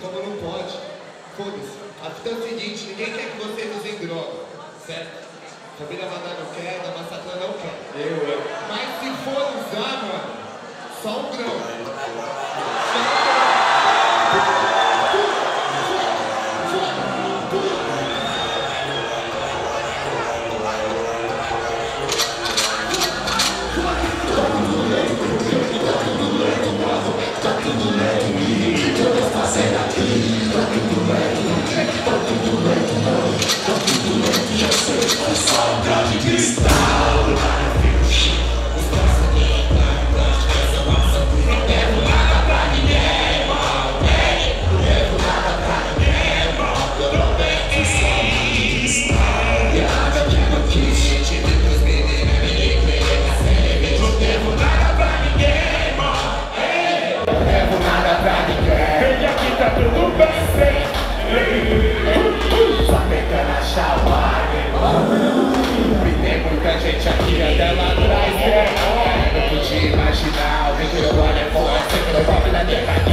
como não pode. Foda-se. A questão é o seguinte, ninguém quer que vocês usem droga, certo? Família Madá não quer, da Massacã não quer. Eu, eu. Mas se for usar, mano, só um grão. Aqui, tá tudo bem, sei. Só pegando a shawarma. E tem muita gente aqui até lá atrás, né? Não podia imaginar alguém que eu olho é forte, que eu vou na terra aqui.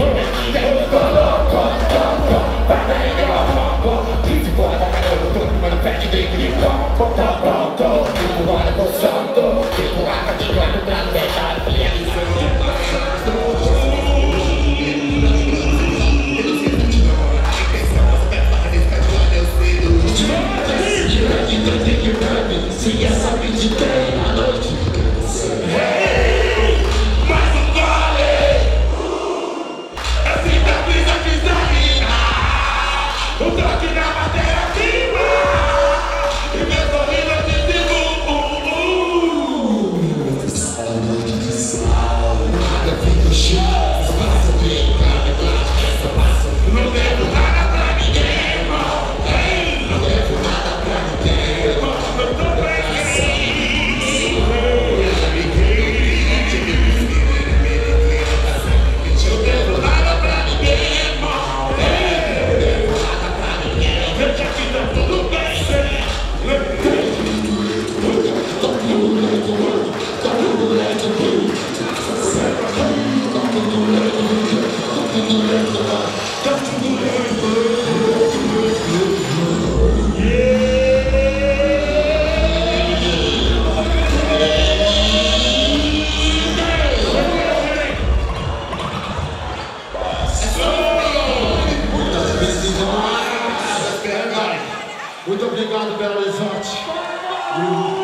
Tem um coloco, coloco, para ele, coloco. E se for com calor, todo mundo pede de grito. Tá pronto, tipo, olha pro santo. Tipo, a cadeira do grande detalhe. Se essa mente tem a noite Mas não vale É cicatriz a desanimar O toque matéria-prima E meu sorriso adesivo Nada fica chique Espaço tempo, cada classe Não devo Muito obrigado, Belo Horizonte.